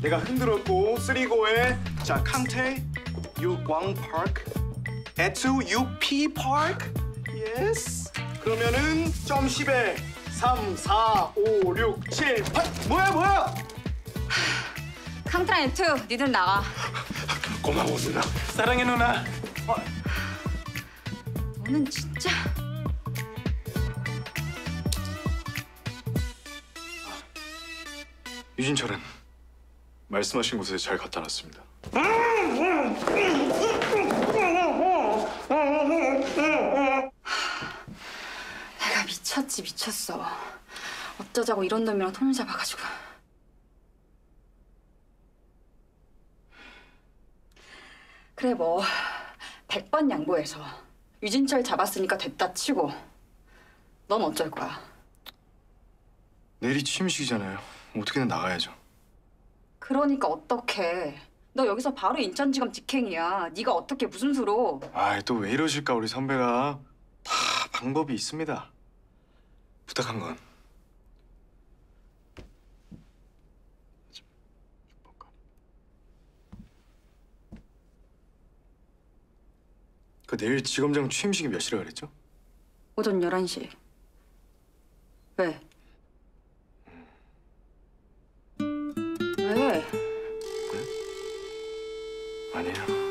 내가 흔들었고 쓰리고에 자 캉테 유광 파크 에투 유피 파크? 예스 그러면은 점 10에 3, 4, 5, 6, 7, 8 뭐야 뭐야? 캉트라인 2 니들 나가. 고마워 누나. 사랑해 누나. 너는 진짜 유진철은 말씀하신 곳에 잘 갖다 놨습니다. 내가 미쳤지 미쳤어. 어쩌자고 이런 놈이랑 손을 잡아가지고. 그래 뭐 100번 양보해서 유진철 잡았으니까 됐다 치고. 넌 어쩔 거야? 내일이 취임식이잖아요 어떻게든 나가야죠. 그러니까 어떡해. 너 여기서 바로 인천지검 직행이야. 네가 어떻게 무슨 수로? 아이 또 왜 이러실까 우리 선배가. 다 방법이 있습니다. 부탁한 건. 그 내일 지검장 취임식이 몇 시라 그랬죠? 오전 11시. 왜? 왜? 아니에요